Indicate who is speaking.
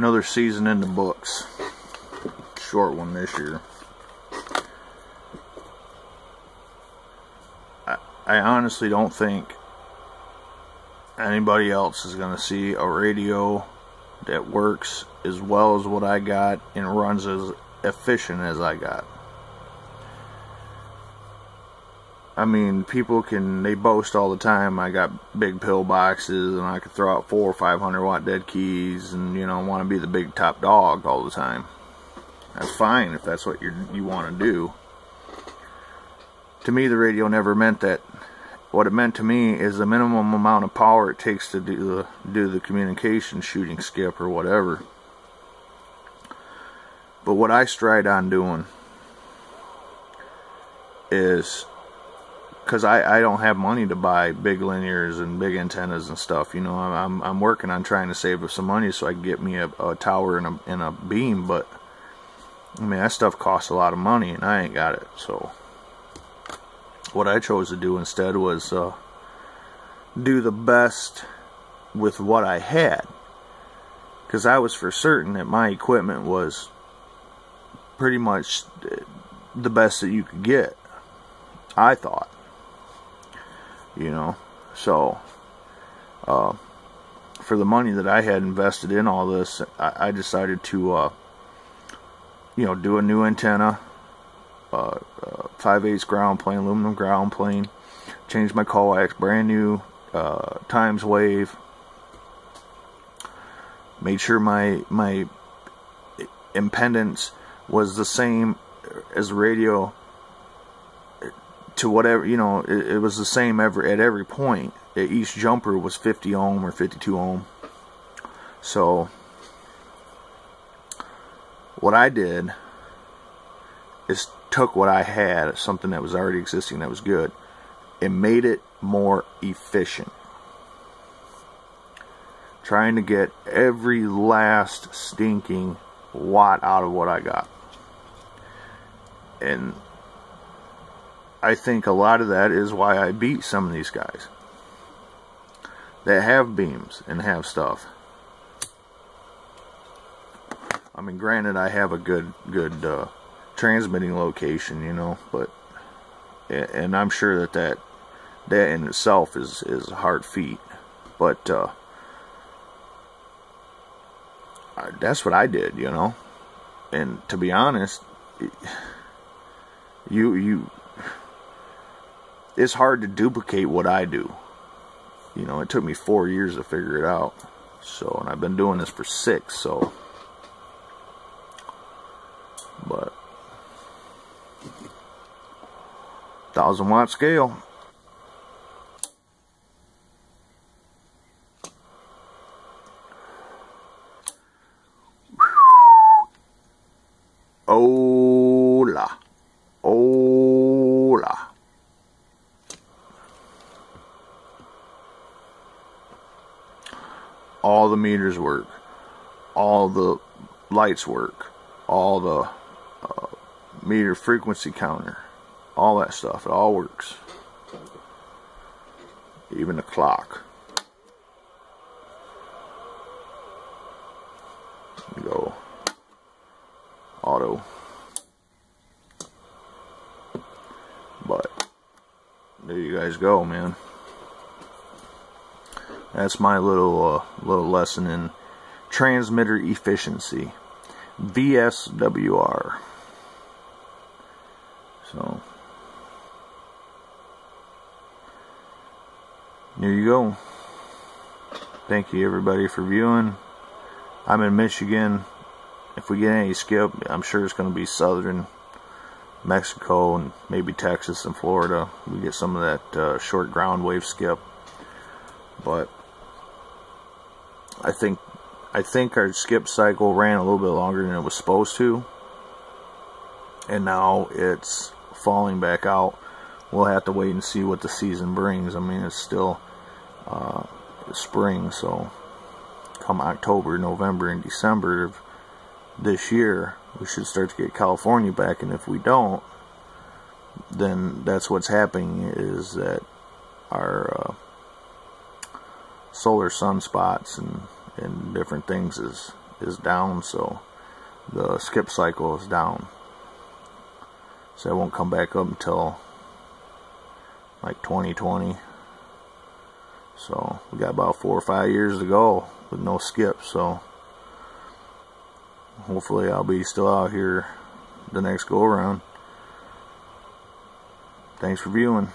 Speaker 1: Another season in the books. Short one this year. I, I honestly don't think anybody else is going to see a radio that works as well as what I got and runs as efficient as I got. I mean, people can, they boast all the time, I got big pillboxes and I can throw out four or five hundred watt dead keys and, you know, want to be the big top dog all the time. That's fine if that's what you you want to do. To me, the radio never meant that. What it meant to me is the minimum amount of power it takes to do the, do the communication, shooting skip or whatever. But what I stride on doing is because I, I don't have money to buy big linears and big antennas and stuff. You know, I'm I'm working on trying to save up some money so I can get me a, a tower and a and a beam. But I mean that stuff costs a lot of money, and I ain't got it. So what I chose to do instead was uh, do the best with what I had, because I was for certain that my equipment was pretty much the best that you could get. I thought you know. So, uh, for the money that I had invested in all this, I, I decided to, uh, you know, do a new antenna, uh, uh 5 8 ground plane, aluminum ground plane, change my coax, brand new uh, times wave, made sure my my impedance was the same as radio to whatever you know it, it, was the same every at every point. Each jumper was 50 ohm or 52 ohm. So what I did is took what I had something that was already existing that was good and made it more efficient. Trying to get every last stinking watt out of what I got. And I think a lot of that is why I beat some of these guys that have beams and have stuff. I mean, granted, I have a good, good uh, transmitting location, you know, but and I'm sure that that that in itself is is a hard feat, but uh, that's what I did, you know. And to be honest, you you it's hard to duplicate what I do. You know, it took me four years to figure it out. So, and I've been doing this for six, so. But. Thousand watt scale. The meters work, all the lights work, all the uh, meter frequency counter, all that stuff. It all works. Even the clock. Go auto. But there you guys go, man that's my little uh, little lesson in transmitter efficiency. VSWR so. There you go. Thank you everybody for viewing. I'm in Michigan. If we get any skip I'm sure it's going to be southern Mexico and maybe Texas and Florida. We get some of that uh, short ground wave skip. But I think I think our skip cycle ran a little bit longer than it was supposed to. And now it's falling back out. We'll have to wait and see what the season brings. I mean, it's still uh, spring, so come October, November, and December of this year, we should start to get California back. And if we don't, then that's what's happening is that our uh, solar sunspots and, and different things is is down, so the skip cycle is down. So it won't come back up until like 2020. So we got about four or five years to go with no skips. So hopefully I'll be still out here the next go around. Thanks for viewing.